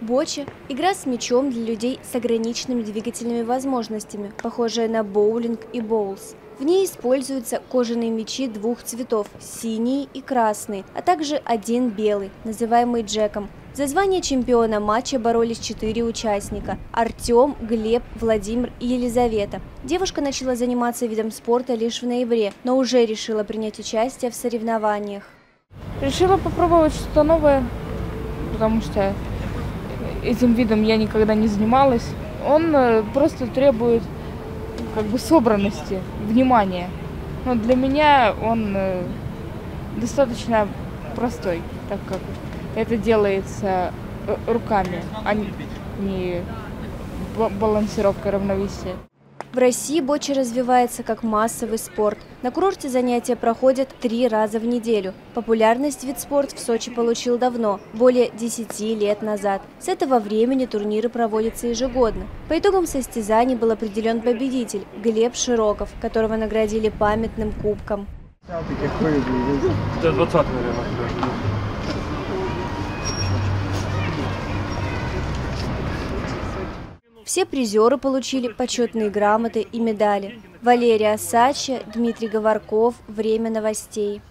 Боча – игра с мячом для людей с ограниченными двигательными возможностями, похожая на боулинг и боулс. В ней используются кожаные мячи двух цветов – синий и красный, а также один белый, называемый джеком. За звание чемпиона матча боролись четыре участника – Артем, Глеб, Владимир и Елизавета. Девушка начала заниматься видом спорта лишь в ноябре, но уже решила принять участие в соревнованиях. Решила попробовать что-то новое, потому что этим видом я никогда не занималась. Он э, просто требует как бы собранности, внимания. Но для меня он э, достаточно простой, так как это делается э, руками, а не балансировкой равновесия. В России боча развивается как массовый спорт. На курорте занятия проходят три раза в неделю. Популярность вид спорта в Сочи получил давно, более 10 лет назад. С этого времени турниры проводятся ежегодно. По итогам состязаний был определен победитель – Глеб Широков, которого наградили памятным кубком. Это 20 наверное. Все призеры получили почетные грамоты и медали. Валерия Сача, Дмитрий Говорков. Время новостей.